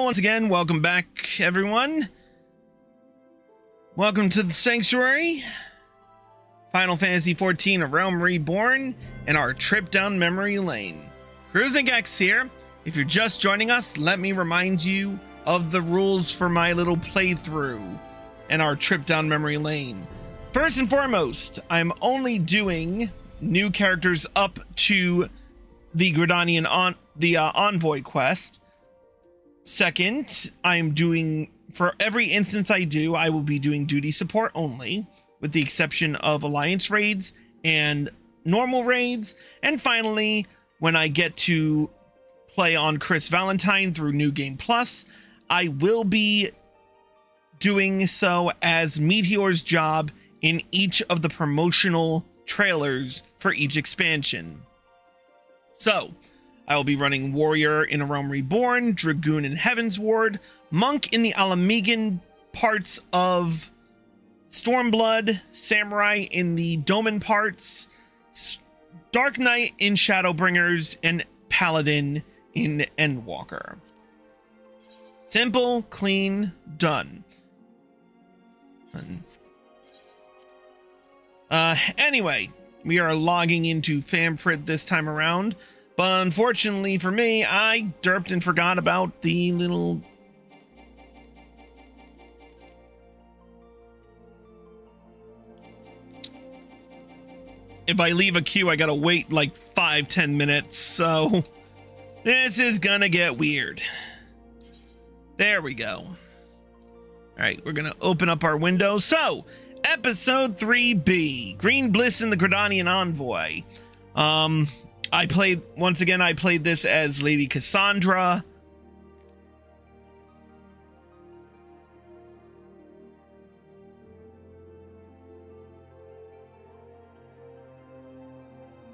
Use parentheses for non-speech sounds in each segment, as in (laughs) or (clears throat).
Once again. Welcome back, everyone. Welcome to the Sanctuary, Final Fantasy XIV, A Realm Reborn, and our trip down memory lane. Crusnik X here. If you're just joining us, let me remind you of the rules for my little playthrough and our trip down memory lane. First and foremost, I'm only doing new characters up to the Gridanian on the uh, Envoy quest. Second, I'm doing for every instance I do, I will be doing duty support only, with the exception of alliance raids and normal raids. And finally, when I get to play on Chris Valentine through New Game Plus, I will be doing so as Meteor's job in each of the promotional trailers for each expansion. So, I will be running Warrior in A Realm Reborn, Dragoon in Heavensward, Monk in the Ala Mhigan parts of Stormblood, Samurai in the Doman parts, Dark Knight in Shadowbringers, and Paladin in Endwalker. Simple, clean, done. Uh, anyway, we are logging into Famfrit this time around. But unfortunately for me, I derped and forgot about the little... If I leave a queue, I gotta wait like five, ten minutes, so (laughs) this is gonna get weird. There we go. All right, we're gonna open up our window. So, episode 3B, Green Bliss and the Gridanian Envoy. Um, I played once again. I played this as Lady Cassandra.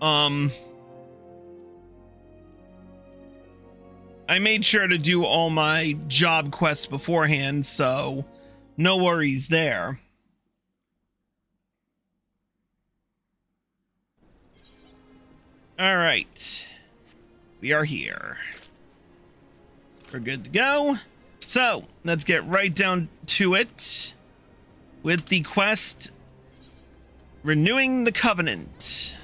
Um, I made sure to do all my job quests beforehand, so no worries there. All right. We are here. We're good to go. So, let's get right down to it with the quest Renewing the Covenant.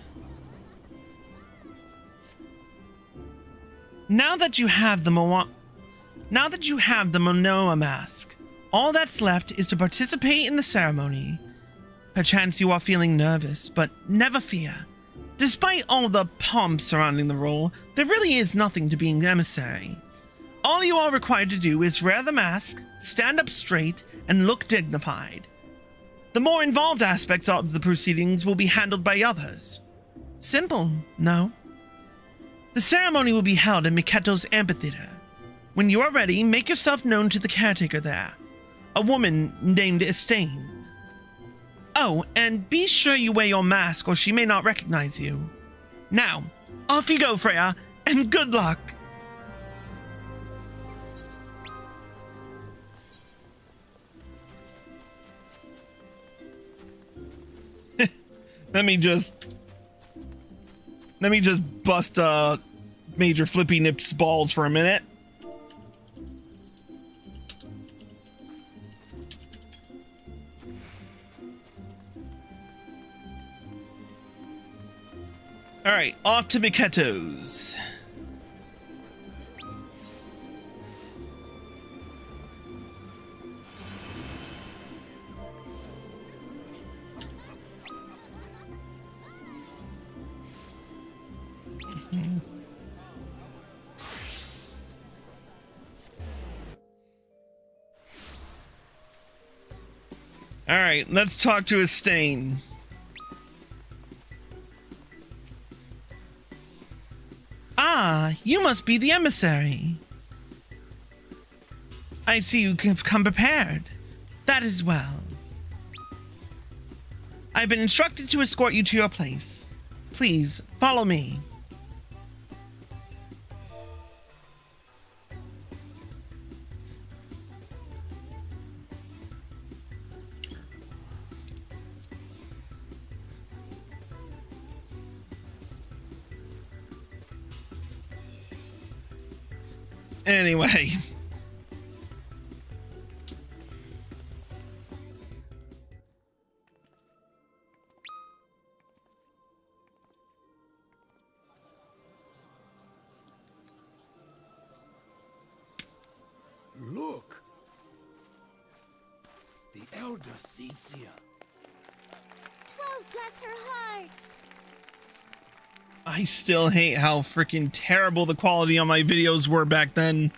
Now that you have the Moa now that you have the Monoa mask, all that's left is to participate in the ceremony. Perchance you are feeling nervous, but never fear. Despite all the pomp surrounding the role, there really is nothing to being emissary. All you are required to do is wear the mask, stand up straight, and look dignified. The more involved aspects of the proceedings will be handled by others. Simple, no? The ceremony will be held in Mih Khetto's amphitheater. When you are ready, make yourself known to the caretaker there, a woman named Estain. Oh, and be sure you wear your mask or she may not recognize you. Now, off you go, Freya, and good luck! (laughs) let me just... Let me just bust uh, Major Flippy Nips balls for a minute. All right, off to Mih Khetto's. All right, let's talk to Estain. Ah, you must be the emissary. I see you have come prepared. That is well. I've been instructed to escort you to your place. Please, follow me. Anyway. I still hate how freaking terrible the quality on my videos were back then.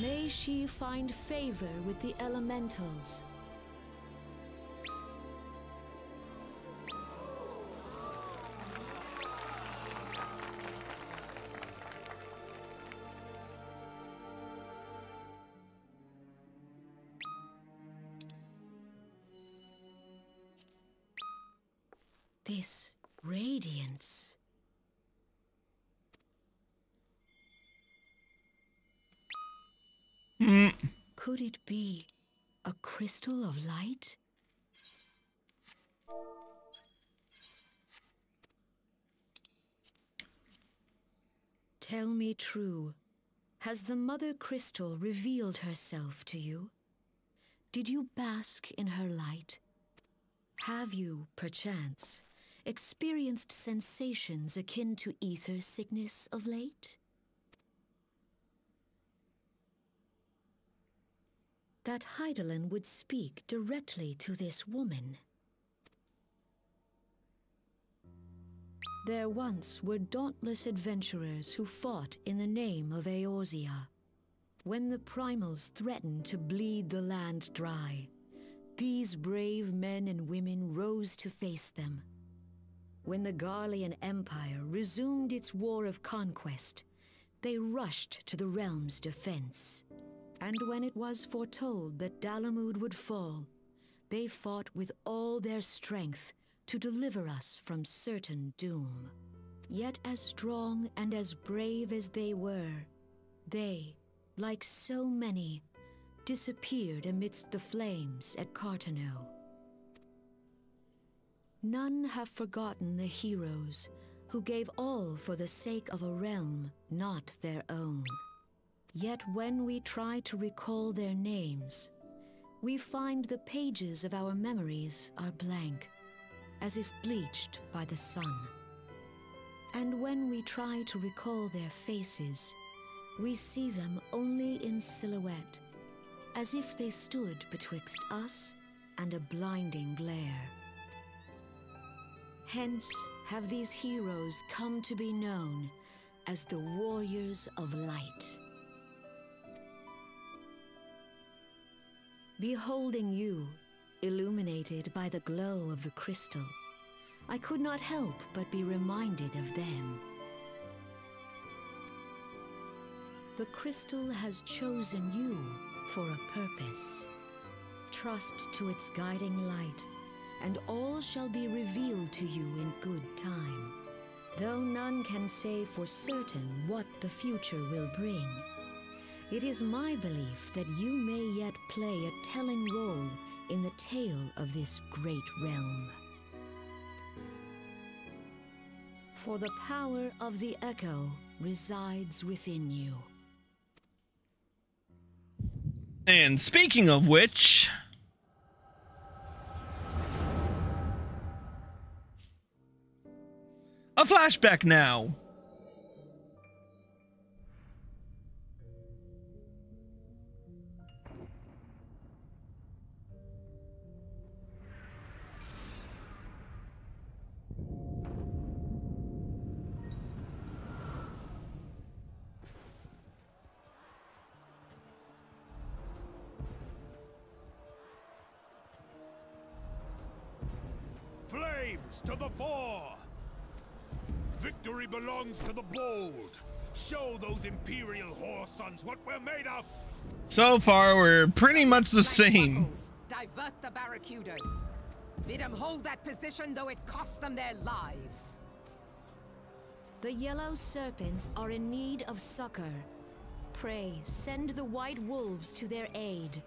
May she find favor with the elementals. Crystal of light? Tell me true. Has the Mother Crystal revealed herself to you? Did you bask in her light? Have you, perchance, experienced sensations akin to ether sickness of late? That Hydaelyn would speak directly to this woman. There once were dauntless adventurers who fought in the name of Eorzea. When the primals threatened to bleed the land dry, these brave men and women rose to face them. When the Garlean Empire resumed its war of conquest, they rushed to the realm's defense. And when it was foretold that Dalamud would fall, they fought with all their strength to deliver us from certain doom. Yet as strong and as brave as they were, they, like so many, disappeared amidst the flames at Carteneau. None have forgotten the heroes who gave all for the sake of a realm not their own. Yet when we try to recall their names, we find the pages of our memories are blank, as if bleached by the sun. And when we try to recall their faces, we see them only in silhouette, as if they stood betwixt us and a blinding glare. Hence have these heroes come to be known as the Warriors of Light. Beholding you, illuminated by the glow of the crystal, I could not help but be reminded of them. The crystal has chosen you for a purpose. Trust to its guiding light, and all shall be revealed to you in good time. Though none can say for certain what the future will bring, it is my belief that you may yet play a telling role in the tale of this great realm. For the power of the Echo resides within you. And speaking of which, a flashback now. Victory belongs to the bold. Show those Imperial whore sons what we're made of! So far, we're pretty much the same. Divert the barracudas. Bid them hold that position though it costs them their lives. The yellow serpents are in need of succor. Pray, send the white wolves to their aid.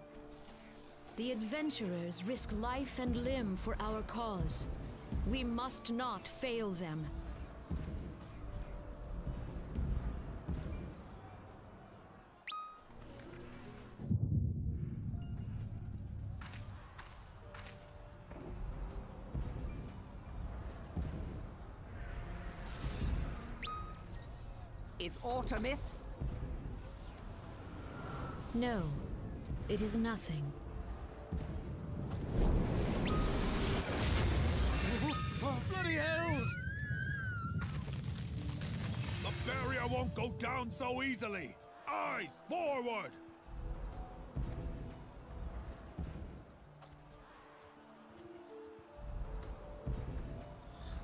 The adventurers risk life and limb for our cause. We must not fail them. Is aught amiss? No, it is nothing. Bloody hells! The barrier won't go down so easily! Eyes forward!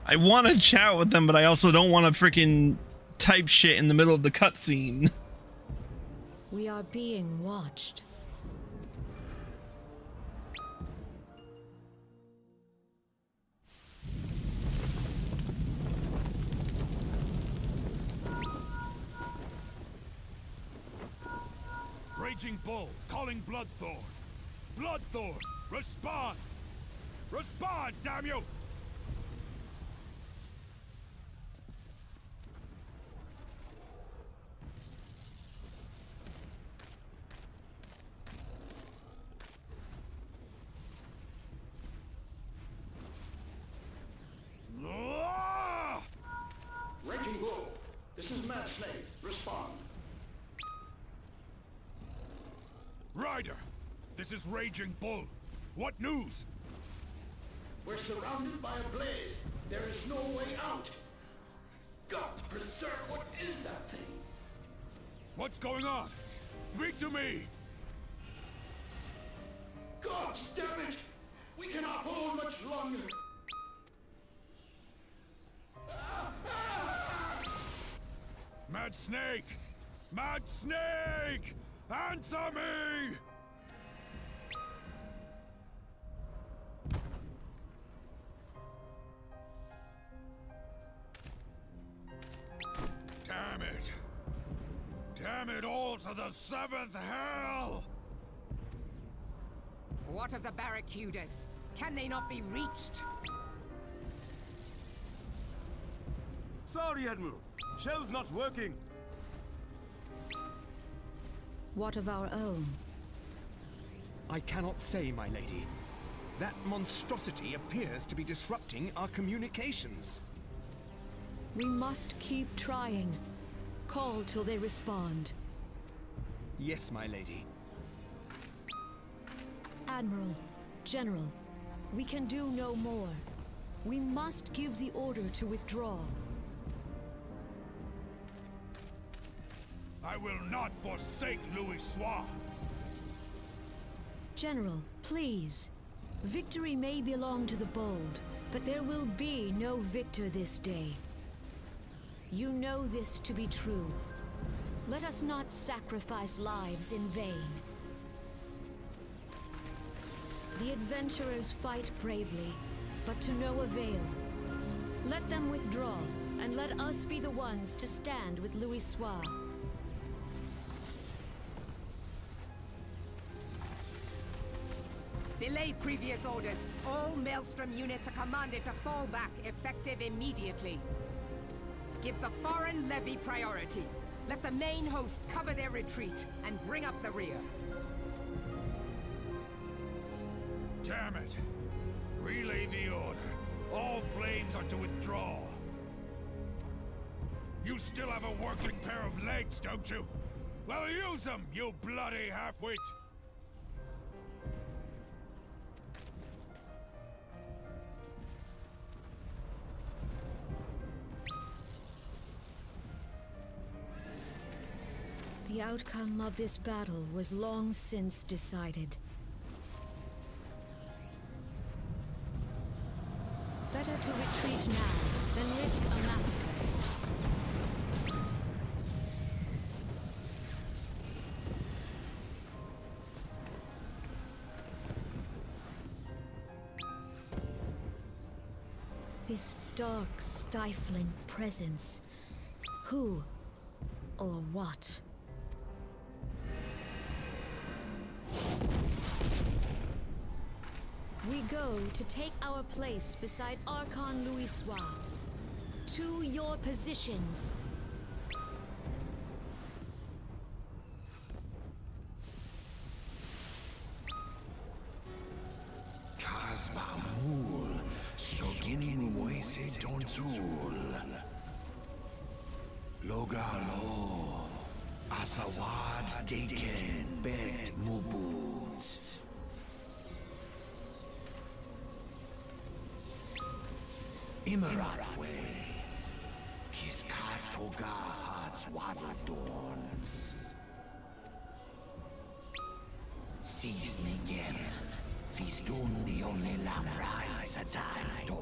I want to chat with them, but I also don't want to freaking type shit in the middle of the cutscene. (laughs) We are being watched. Raging Bull, calling Bloodthorn. Bloodthorn, respond! Respond, damn you! Is Raging Bull. What news? We're surrounded by a blaze. There is no way out. Gods preserve, what is that thing? What's going on? Speak to me! Gods damn it! We cannot hold much longer. Mad Snake! Mad Snake! Answer me! The seventh hell! What of the Barracudas? Can they not be reached? Sorry, Admiral. Shell's not working. What of our own? I cannot say, my lady. That monstrosity appears to be disrupting our communications. We must keep trying. Call till they respond. Yes, my lady. Admiral, General, we can do no more. We must give the order to withdraw. I will not forsake Louis Soir! General, please. Victory may belong to the bold, but there will be no victor this day. You know this to be true. Let us not sacrifice lives in vain. The adventurers fight bravely, but to no avail. Let them withdraw, and let us be the ones to stand with Louisoix. Belay previous orders. All Maelstrom units are commanded to fall back, effective immediately. Give the foreign levy priority. Let the main host cover their retreat and bring up the rear. Damn it! Relay the order. All flames are to withdraw. You still have a working pair of legs, don't you? Well, use them, you bloody half-wit! The outcome of this battle was long since decided. Better to retreat now than risk a massacre. This dark, stifling presence. Who or what? Go to take our place beside Archon Soir. To your positions. Fistun the only Lamrai Satai Dorn.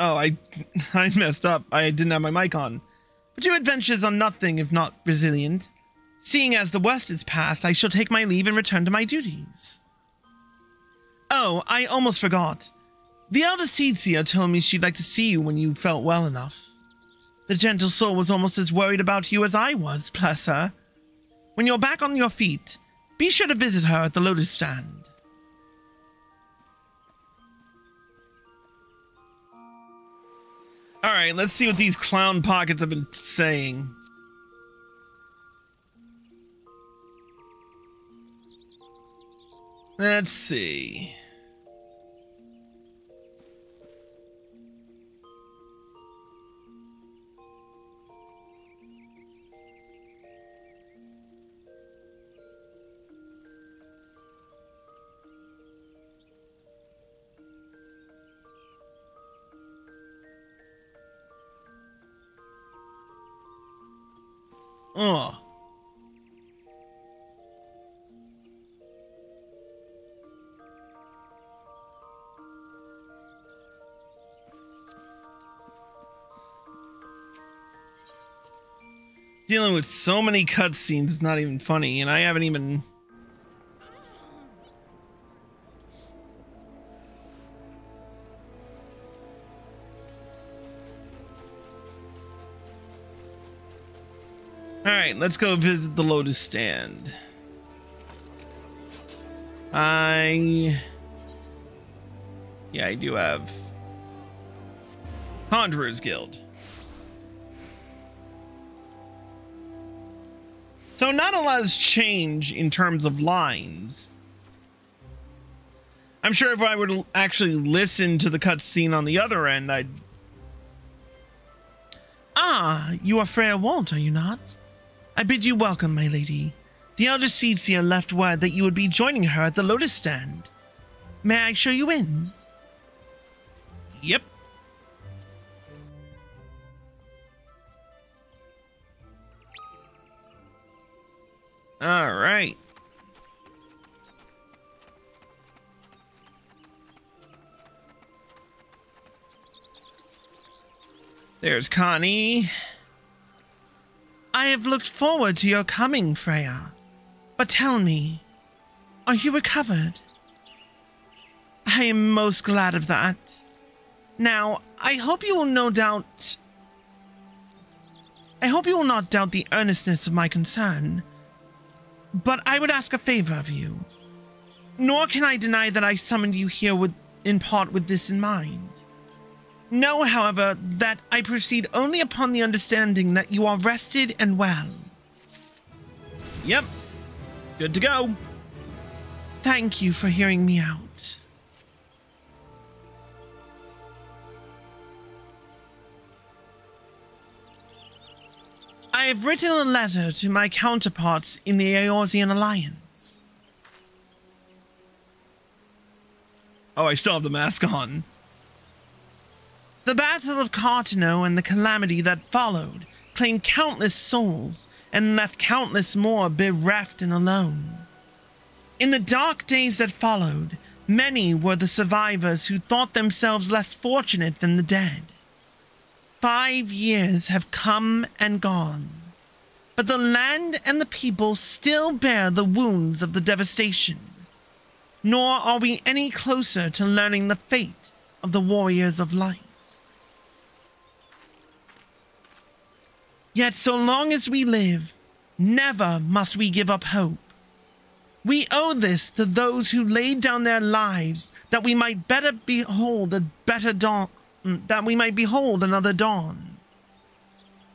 Oh, I (laughs) I messed up. I didn't have my mic on. But your adventures are nothing if not resilient. Seeing as the worst is past, I shall take my leave and return to my duties. Oh, I almost forgot. The elder Seedseer told me she'd like to see you when you felt well enough. The gentle soul was almost as worried about you as I was, bless her. When you're back on your feet, be sure to visit her at the Lotus Stand. All right, let's see what these clown pockets have been saying. Let's see. Oh. Dealing with so many cutscenes is not even funny, and I haven't even. Let's go visit the Lotus Stand. I. Yeah, I do have. Conjurer's Guild. So, not a lot has changed in terms of lines. I'm sure if I were to actually listen to the cutscene on the other end, I'd. Ah, you are Freya Walt, are you not? I bid you welcome, my lady. The elder Seedseer left word that you would be joining her at the Lotus Stand. May I show you in? Yep. All right. There's Connie. I have looked forward to your coming, Freya. But tell me, are you recovered? I am most glad of that. Now, I hope you will no doubt. I hope you will not doubt the earnestness of my concern. But I would ask a favor of you. Nor can I deny that I summoned you here with, in part with this in mind. Know, however, that I proceed only upon the understanding that you are rested and well. Yep. Good to go. Thank you for hearing me out. I have written a letter to my counterparts in the Eorzean Alliance. Oh, I still have the mask on. The Battle of Carteneau and the calamity that followed claimed countless souls and left countless more bereft and alone. In the dark days that followed, many were the survivors who thought themselves less fortunate than the dead. Five years have come and gone, but the land and the people still bear the wounds of the devastation. Nor are we any closer to learning the fate of the warriors of light. Yet, so long as we live, never must we give up hope. We owe this to those who laid down their lives that we might better behold a better dawn, mm, that we might behold another dawn.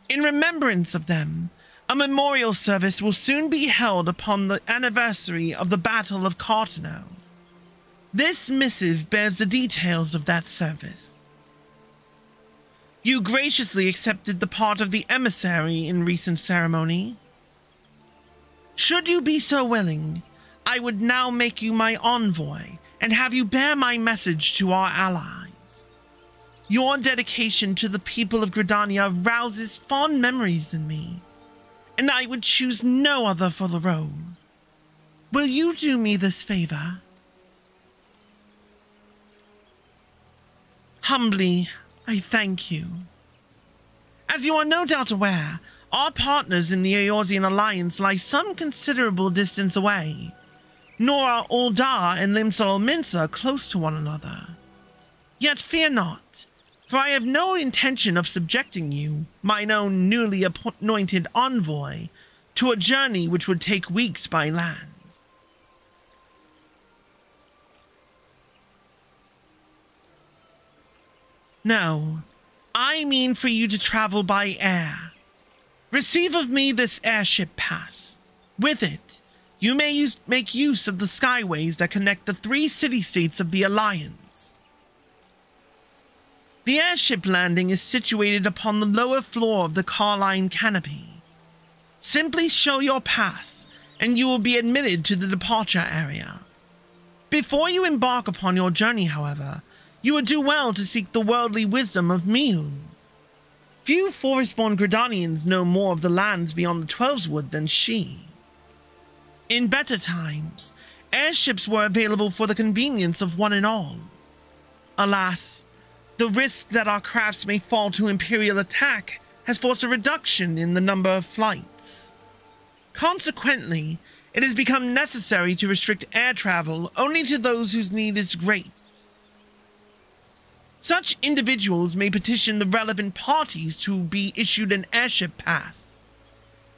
In remembrance of them, a memorial service will soon be held upon the anniversary of the Battle of Carteneau. This missive bears the details of that service. You graciously accepted the part of the emissary in recent ceremony. Should you be so willing, I would now make you my envoy and have you bear my message to our allies. Your dedication to the people of Gridania rouses fond memories in me, and I would choose no other for the role. Will you do me this favor? Humbly, I thank you. As you are no doubt aware, our partners in the Eorzean Alliance lie some considerable distance away, nor are Ul'dah and Limsa Lominsa close to one another. Yet fear not, for I have no intention of subjecting you, mine own newly anointed envoy, to a journey which would take weeks by land. No, I mean for you to travel by air. Receive of me this airship pass. With it, you may use, make use of the skyways that connect the three city-states of the Alliance. The airship landing is situated upon the lower floor of the Carline canopy. Simply show your pass, and you will be admitted to the departure area. Before you embark upon your journey, however, you would do well to seek the worldly wisdom of Miounne. Few forest-born Gridanians know more of the lands beyond the Twelveswood than she. In better times, airships were available for the convenience of one and all. Alas, the risk that our crafts may fall to Imperial attack has forced a reduction in the number of flights. Consequently, it has become necessary to restrict air travel only to those whose need is great such individuals may petition the relevant parties to be issued an airship pass.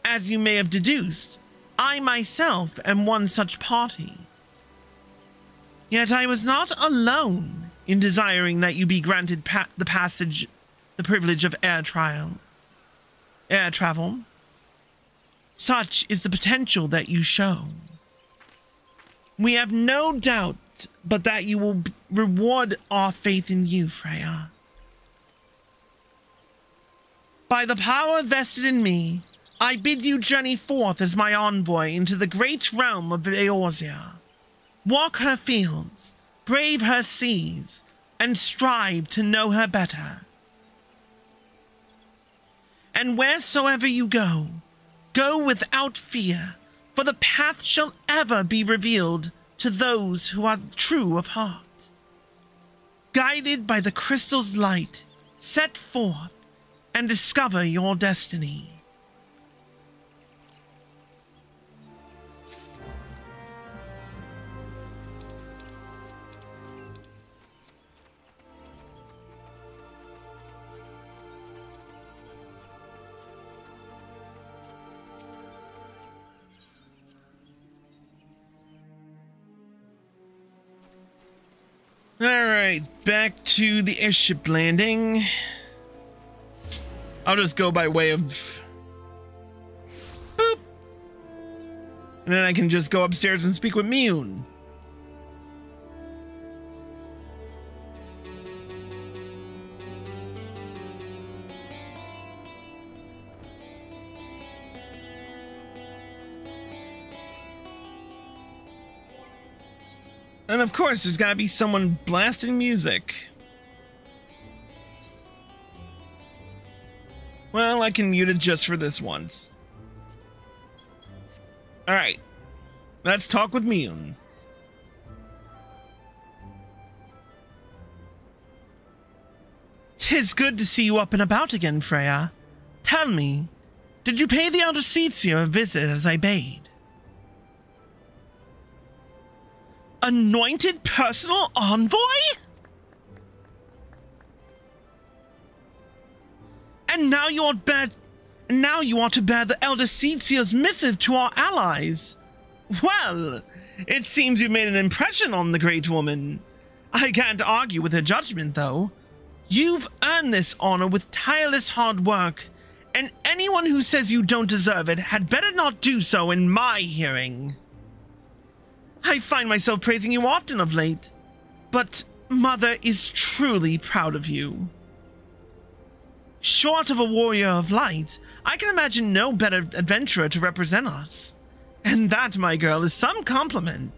As you may have deduced, I myself am one such party. Yet I was not alone in desiring that you be granted pa the passage, the privilege of air trial, air travel. Such is the potential that you show. We have no doubt but that you will reward our faith in you, Freya. By the power vested in me, I bid you journey forth as my envoy into the great realm of Eorzea. Walk her fields, brave her seas, and strive to know her better. And wheresoever you go, go without fear, for the path shall ever be revealed to those who are true of heart. Guided by the crystal's light, set forth and discover your destiny. Alright, back to the airship landing. I'll just go by way of... Boop! And then I can just go upstairs and speak with Miounne. Course, there's gotta be someone blasting music. Well, I can mute it just for this once. Alright. Let's talk with Miounne. Tis good to see you up and about again, Freya. Tell me, did you pay the Elder a visit as I bade? Anointed personal envoy? And now you ought bear now you are to bear the Elder Seedseer's missive to our allies. Well, it seems you made an impression on the great woman. I can't argue with her judgment, though. You've earned this honor with tireless hard work, and anyone who says you don't deserve it had better not do so in my hearing. I find myself praising you often of late, but Mother is truly proud of you. Short of a warrior of light, I can imagine no better adventurer to represent us. And that, my girl, is some compliment.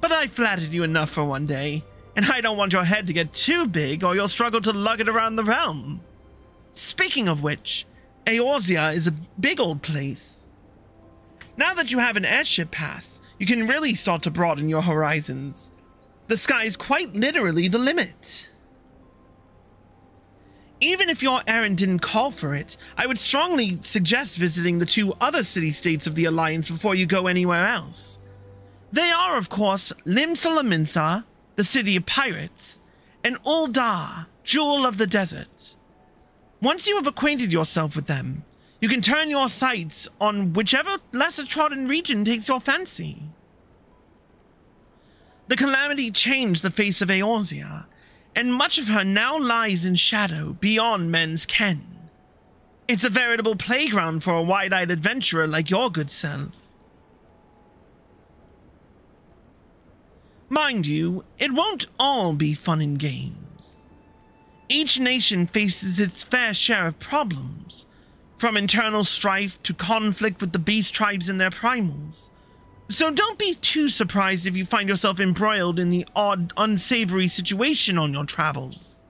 But I flattered you enough for one day, and I don't want your head to get too big or you'll struggle to lug it around the realm. Speaking of which, Eorzea is a big old place. Now that you have an airship pass, you can really start to broaden your horizons. The sky is quite literally the limit. Even if your errand didn't call for it, I would strongly suggest visiting the two other city-states of the Alliance before you go anywhere else. They are, of course, Limsa Lominsa, the city of pirates, and Ul'dah, jewel of the desert. Once you have acquainted yourself with them, you can turn your sights on whichever lesser trodden region takes your fancy. The calamity changed the face of Eorzea, and much of her now lies in shadow beyond men's ken. It's a veritable playground for a wide-eyed adventurer like your good self. Mind you, it won't all be fun and games. Each nation faces its fair share of problems, from internal strife to conflict with the beast tribes and their primals. So don't be too surprised if you find yourself embroiled in the odd, unsavory situation on your travels.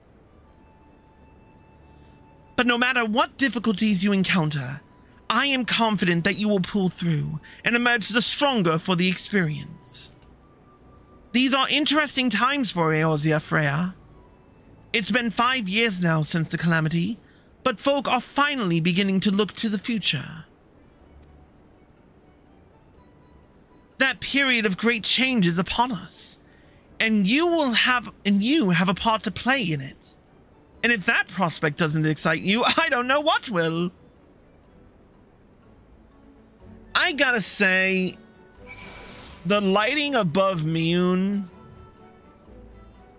But no matter what difficulties you encounter, I am confident that you will pull through and emerge the stronger for the experience. These are interesting times for Eorzea Freya. It's been five years now since the calamity, but folk are finally beginning to look to the future. That period of great change is upon us, and you will have and you have a part to play in it. And if that prospect doesn't excite you, (laughs) I don't know what will. I gotta say, the lighting above Miounne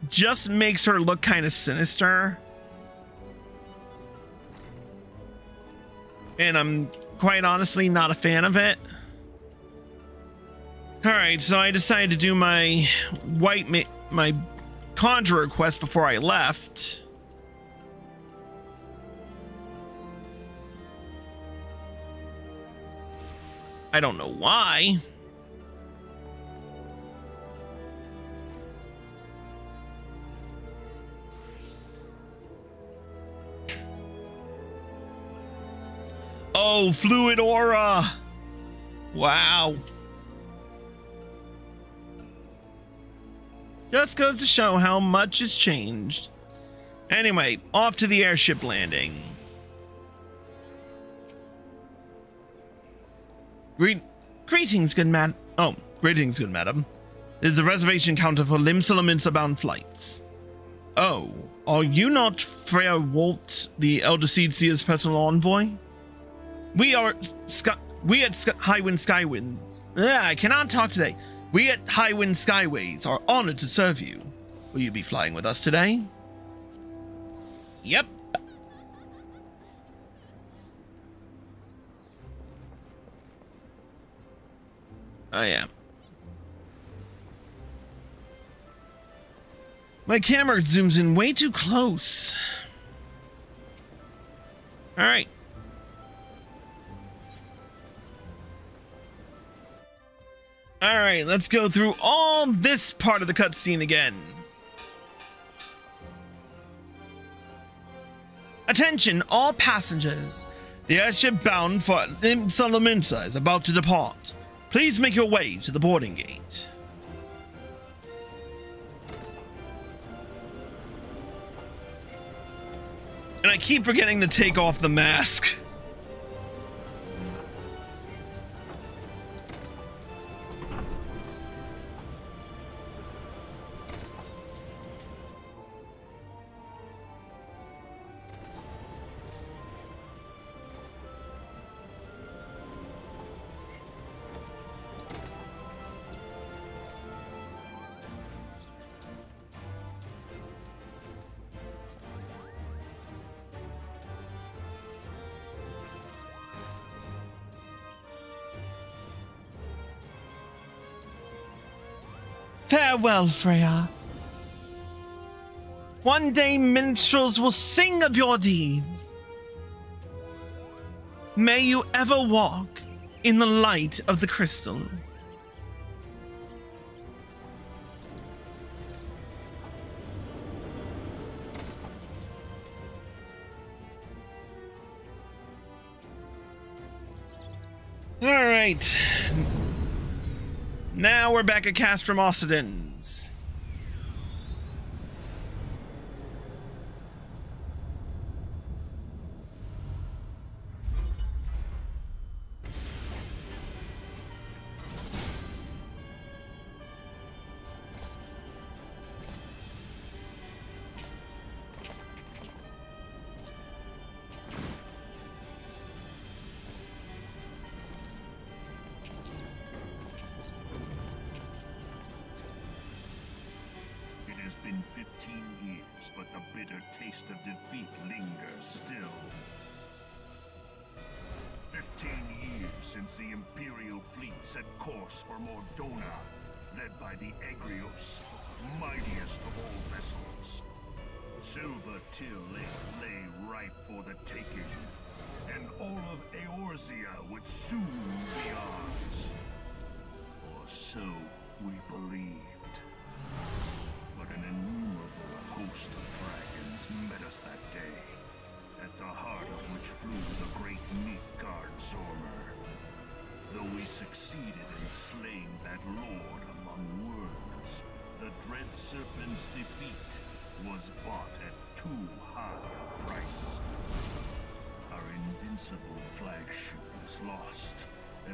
just makes her look kind of sinister. And I'm quite honestly not a fan of it. Alright, so I decided to do my white my conjurer quest before I left. I don't know why. Oh, fluid aura. Wow. Just goes to show how much has changed. Anyway, off to the airship landing. Greet greetings, good man. Oh, greetings, good madam. This is the reservation counter for Limsa Lominsa bound flights. Oh, are you not Freya Walt, the Elder Seedseer's personal envoy? We are Sky, we at Sky, Highwind Skywind. Ah, I cannot talk today. We at Highwind Skyways are honored to serve you. Will you be flying with us today? Yep. I am. My camera zooms in way too close. All right. All right, let's go through all this part of the cutscene again. Attention, all passengers. The airship bound for Salamanca is about to depart. Please make your way to the boarding gate. And I keep forgetting to take off the mask. Farewell, Freya. One day minstrels will sing of your deeds. May you ever walk in the light of the crystal. All right. Now we're back at Castrum Occidens.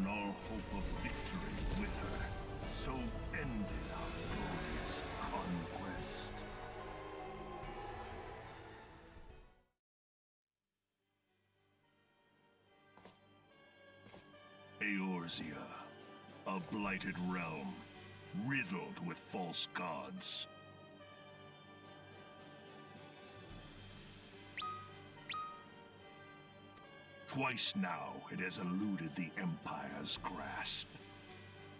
And all hope of victory with her. So ended our glorious conquest. Eorzea, a blighted realm, riddled with false gods. Twice now it has eluded the Empire's grasp.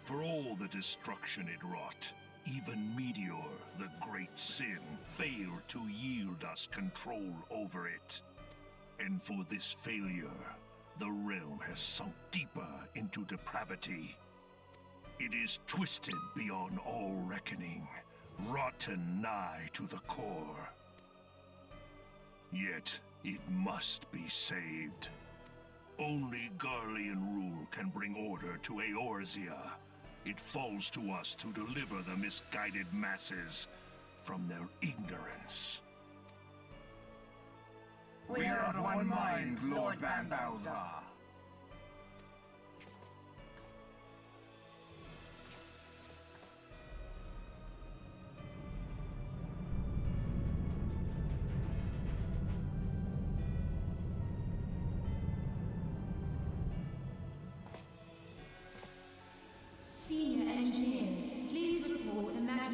For all the destruction it wrought, even Meteor, the great sin, failed to yield us control over it. And for this failure, the realm has sunk deeper into depravity. It is twisted beyond all reckoning, rotten nigh to the core. Yet, it must be saved. Only Garlean rule can bring order to Eorzea. It falls to us to deliver the misguided masses from their ignorance. We are of one mind, Lord Van Baelsar.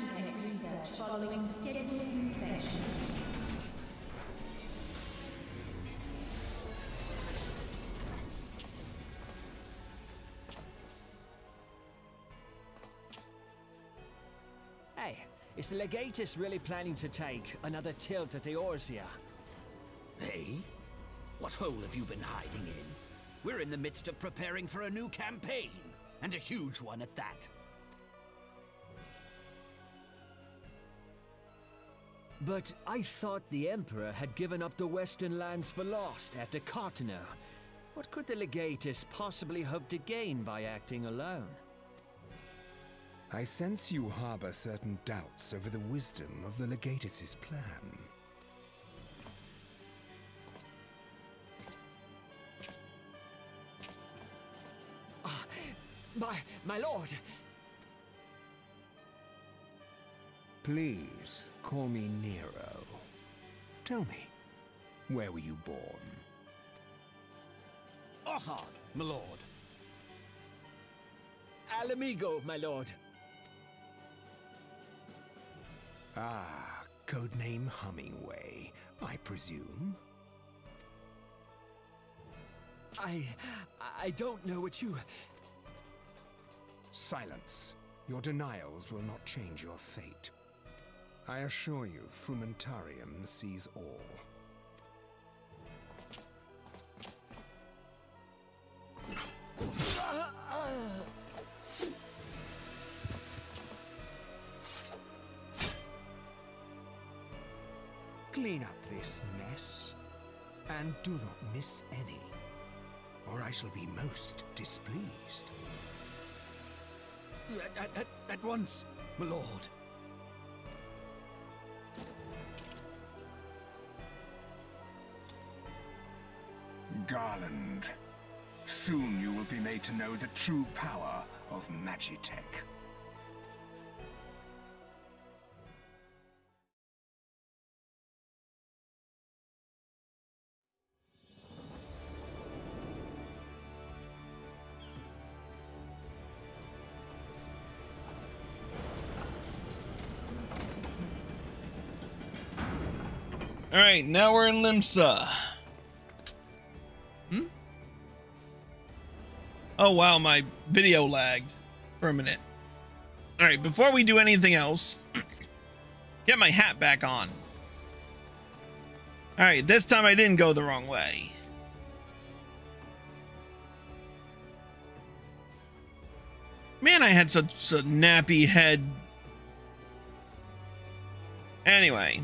Report Research following scheduled inspection. Hey, is the Legatus really planning to take another tilt at the Eorzea? Hey? What hole have you been hiding in? We're in the midst of preparing for a new campaign, and a huge one at that. But I thought the Emperor had given up the Western lands for lost after Carteneau. What could the Legatus possibly hope to gain by acting alone? I sense you harbor certain doubts over the wisdom of the Legatus's plan. Ah, my, my lord! Please, call me Nero. Tell me, where were you born? Othard, my lord. Ala Mhigo, my lord. Ah, codename Hummingway, I presume? I... I don't know what you... Silence. Your denials will not change your fate. I assure you, Frumentarium sees all. Clean up this mess, and do not miss any, or I shall be most displeased. At, at, at once, my lord. Garlond. Soon you will be made to know the true power of Magitech. All right, now we're in Limsa. Oh wow, my video lagged for a minute. All right, before we do anything else, (clears throat) get my hat back on. All right, this time I didn't go the wrong way. Man, I had such a nappy head. Anyway.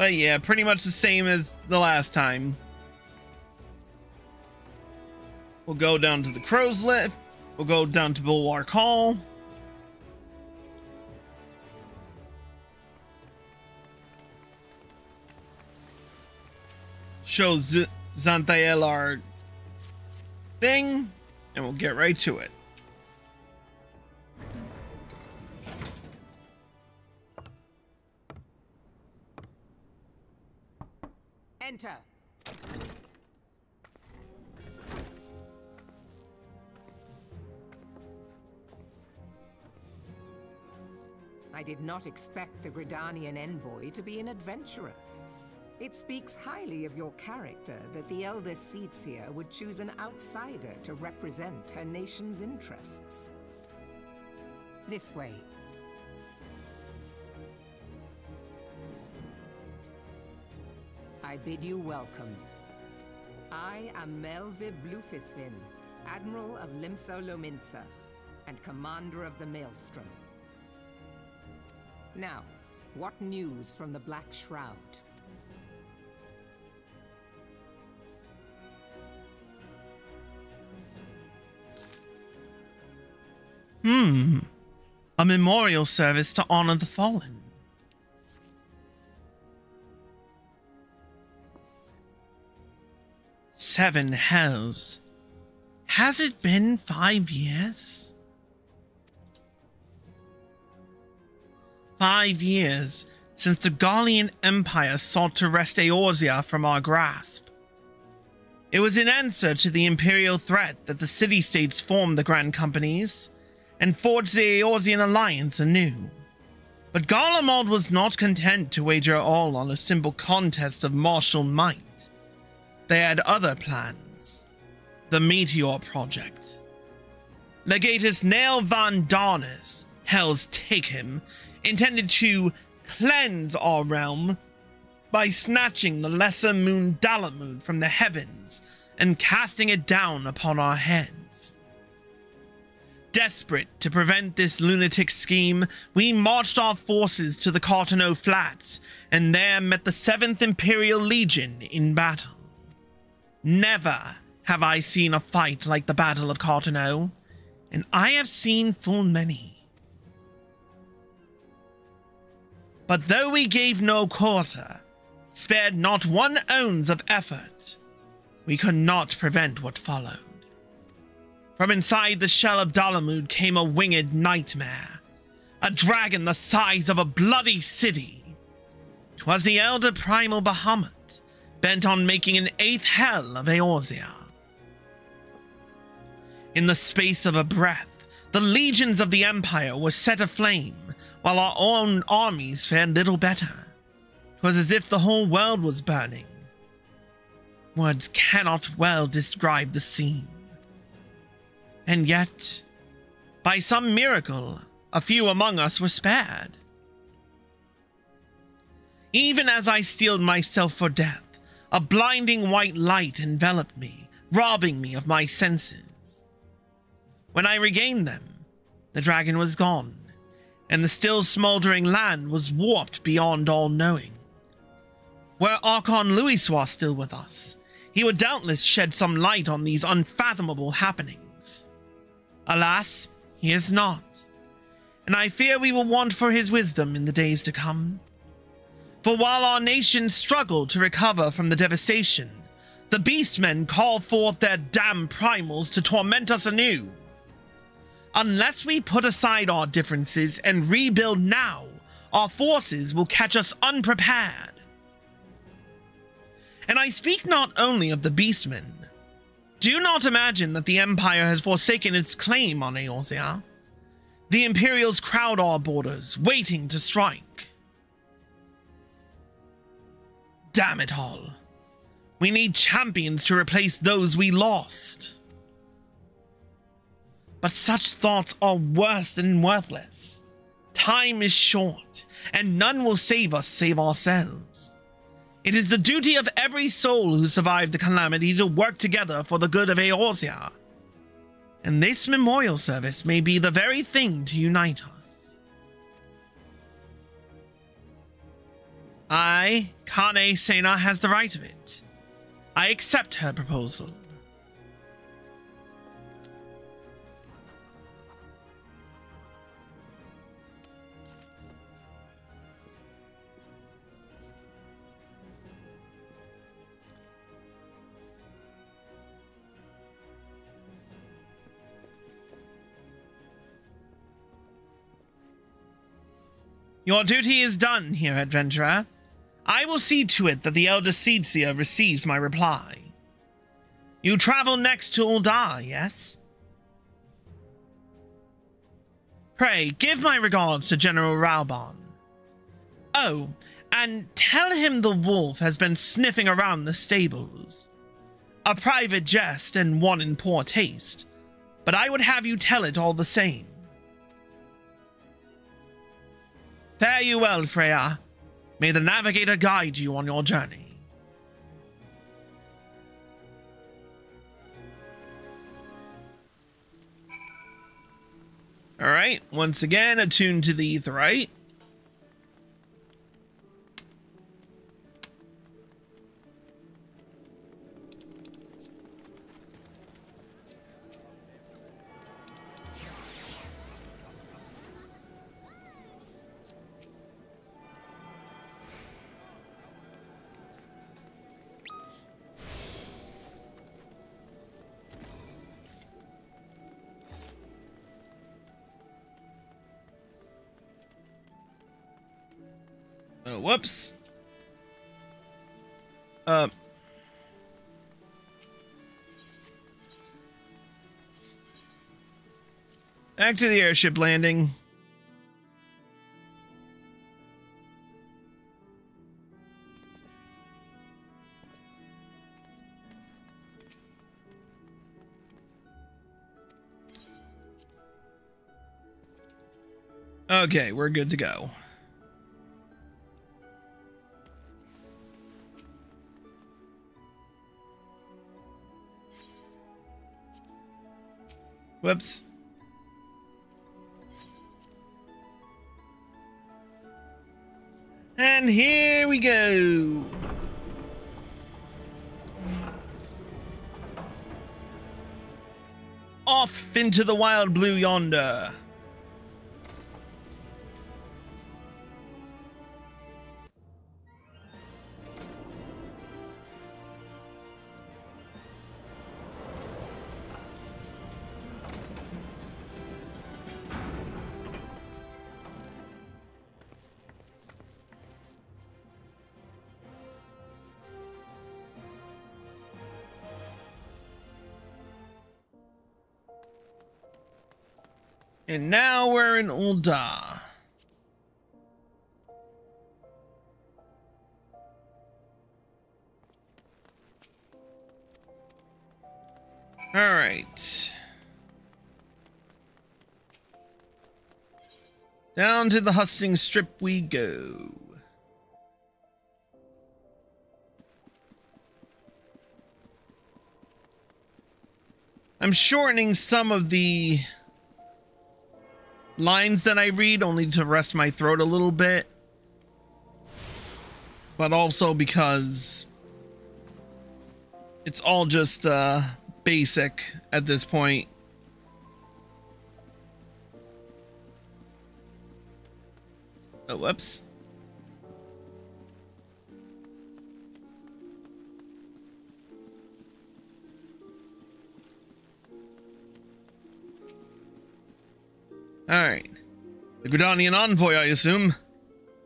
But yeah, pretty much the same as the last time. We'll go down to the crow's lift. We'll go down to Bulwark Hall. Show Z our thing, and we'll get right to it. Enter. I did not expect the Gridanian envoy to be an adventurer. It speaks highly of your character that the Elder Seedseer would choose an outsider to represent her nation's interests. This way. I bid you welcome. I am Merlwyb Bloefhiswyn, Admiral of Limsa Lominsa, and Commander of the Maelstrom. Now, what news from the Black Shroud? Hmm. A memorial service to honor the fallen. Seven hells. Has it been five years? Five years since the Garlean Empire sought to wrest Eorzea from our grasp. It was in answer to the Imperial threat that the city-states formed the Grand Companies and forged the Eorzean alliance anew. But Garlemald was not content to wager all on a simple contest of martial might. They had other plans. The Meteor Project. Legatus Nael van Darnus, Hell's Take Him, intended to cleanse our realm by snatching the lesser moon Dalamud from the heavens and casting it down upon our heads. Desperate to prevent this lunatic scheme, we marched our forces to the Carteneau Flats and there met the 7th Imperial Legion in battle. Never have I seen a fight like the Battle of Carteneau, and I have seen full many. But though we gave no quarter, spared not one ounce of effort, we could not prevent what followed. From inside the shell of Dalamud came a winged nightmare, a dragon the size of a bloody city. 'Twas the elder primal Bahamut, bent on making an eighth hell of Eorzea. In the space of a breath, the legions of the Empire were set aflame, while our own armies fared little better. 'Twas as if the whole world was burning. Words cannot well describe the scene. And yet, by some miracle, a few among us were spared. Even as I steeled myself for death, a blinding white light enveloped me, robbing me of my senses. When I regained them, the dragon was gone, and the still smoldering land was warped beyond all knowing. Were Archon Louisoix still with us, he would doubtless shed some light on these unfathomable happenings. Alas, he is not, and I fear we will want for his wisdom in the days to come. For while our nation struggled to recover from the devastation, the beastmen call forth their damned primals to torment us anew. Unless we put aside our differences and rebuild now, our forces will catch us unprepared. And I speak not only of the beastmen, do not imagine that the Empire has forsaken its claim on Eorzea. The Imperials crowd our borders, waiting to strike. Damn it all. We need champions to replace those we lost. But such thoughts are worse than worthless. Time is short, and none will save us save ourselves. It is the duty of every soul who survived the calamity to work together for the good of Eorzea. And this memorial service may be the very thing to unite us. Aye, Kane Sena, has the right of it. I accept her proposal. Your duty is done here, adventurer. I will see to it that the Elder Seedseer receives my reply. You travel next to Ul'dah, yes? Pray, give my regards to General Raubahn. Oh, and tell him the wolf has been sniffing around the stables. A private jest and one in poor taste, but I would have you tell it all the same. Fare you well, Freya. May the navigator guide you on your journey. All right, once again, attuned to the aetheryte. Oh, whoops. Uh. Back to the airship landing. Okay, we're good to go. Whoops. And here we go. Off into the wild blue yonder. And now we're in Ul'dah. All right. Down to the hustling strip we go. I'm shortening some of the lines that I read only to rest my throat a little bit. But also because it's all just uh, basic at this point. Oh, whoops. Alright. The Gridanian envoy, I assume.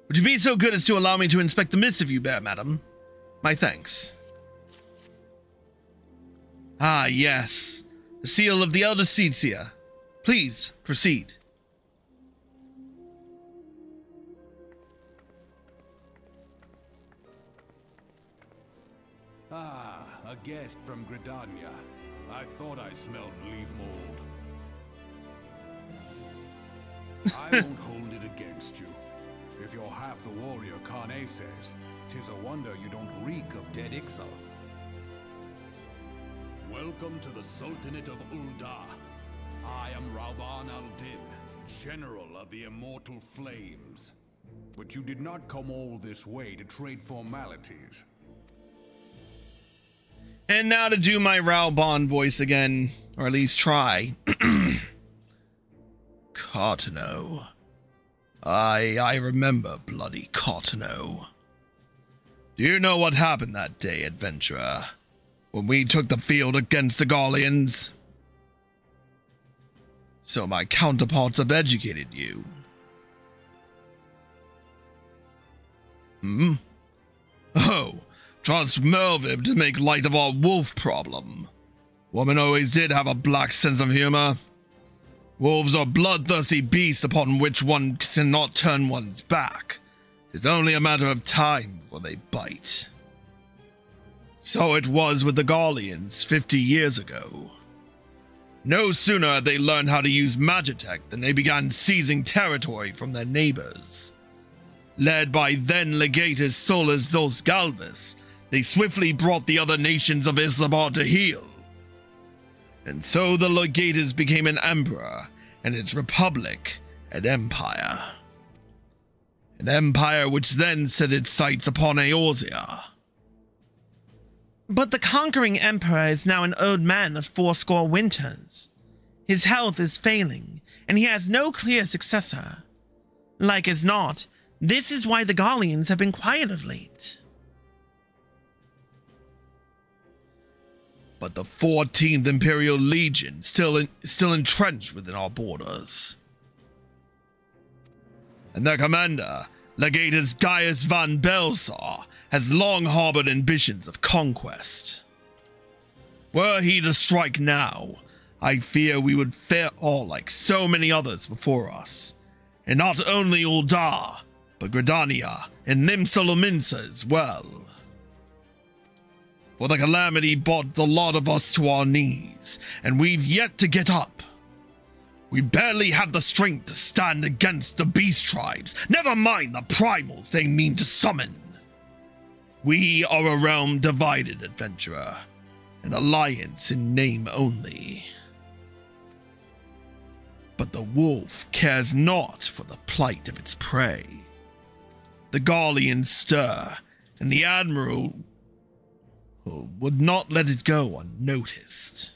Would you be so good as to allow me to inspect the missive you bear, madam? My thanks. Ah, yes. The seal of the Elder Seedseer. Please, proceed. Ah, a guest from Gridania. I thought I smelled leaf mold. I won't hold it against you. If you're half the warrior Kan-E says, tis a wonder you don't reek of dead Ixal. Welcome to the Sultanate of Ul'dah. I am Raubahn Aldynn, General of the Immortal Flames. But you did not come all this way to trade formalities. And now to do my Raubahn voice again, or at least try. (clears throat) Carteneau. I I remember bloody Carteneau. Do you know what happened that day, adventurer? When we took the field against the Garleans? So my counterparts have educated you. Hmm? Oh, trust Merlwyb to make light of our wolf problem. Woman always did have a black sense of humor. Wolves are bloodthirsty beasts upon which one cannot turn one's back. It's only a matter of time before they bite. So it was with the Garleans 50 years ago. No sooner had they learned how to use Magitech than they began seizing territory from their neighbors. Led by then legatus Solus zos Galvus, they swiftly brought the other nations of Ilsabard to heel. And so the legatus became an emperor, and its republic an empire. An empire which then set its sights upon Eorzea. But the conquering emperor is now an old man of fourscore winters. His health is failing, and he has no clear successor. Like as not, this is why the Garleans have been quiet of late. But the 14th Imperial Legion still in, still entrenched within our borders. And their commander, Legatus Gaius van Baelsar, has long harbored ambitions of conquest. Were he to strike now, I fear we would fare all like so many others before us. And not only Ul'dah, but Gridania and Limsa as well. For the calamity brought the lot of us to our knees, and we've yet to get up. We barely have the strength to stand against the beast tribes, never mind the primals they mean to summon. We are a realm divided, adventurer, an alliance in name only. But the wolf cares not for the plight of its prey. the Garleans stir, and the Admiral would not let it go unnoticed.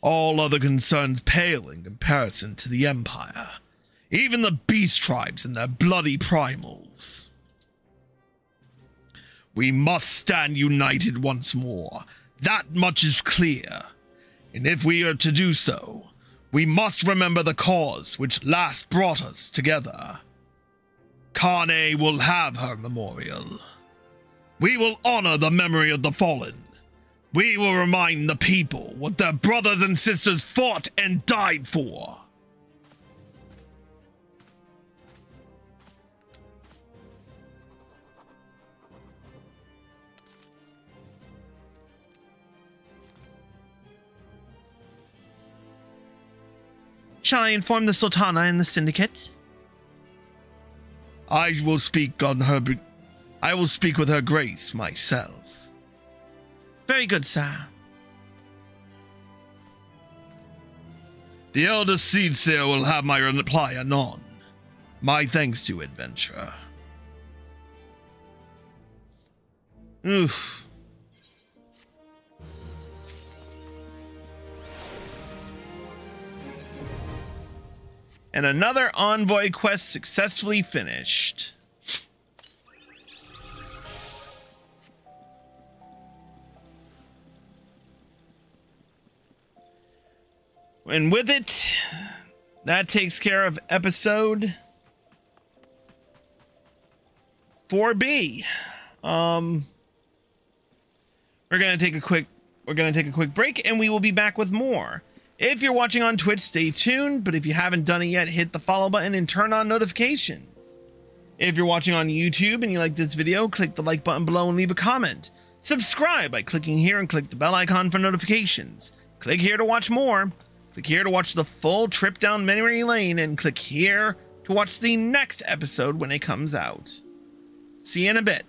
All other concerns pale in comparison to the Empire, even the beast tribes and their bloody primals. We must stand united once more. That much is clear. And if we are to do so, we must remember the cause which last brought us together. Kan-E will have her memorial. We will honor the memory of the fallen. We will remind the people what their brothers and sisters fought and died for. Shall I inform the Sultana and the Syndicate? I will speak on her. I will speak with her grace myself. Very good, sir. The Elder Seer will have my reply anon. My thanks to you, adventurer. Oof. and another envoy quest successfully finished. And with it, that takes care of episode 4B. Um we're to take a quick we're going to take a quick break and we will be back with more. If you're watching on Twitch, stay tuned, but if you haven't done it yet, hit the follow button and turn on notifications. If you're watching on YouTube and you like this video, click the like button below and leave a comment. Subscribe by clicking here and click the bell icon for notifications. Click here to watch more. Click here to watch the full trip down memory lane and click here to watch the next episode when it comes out. See you in a bit.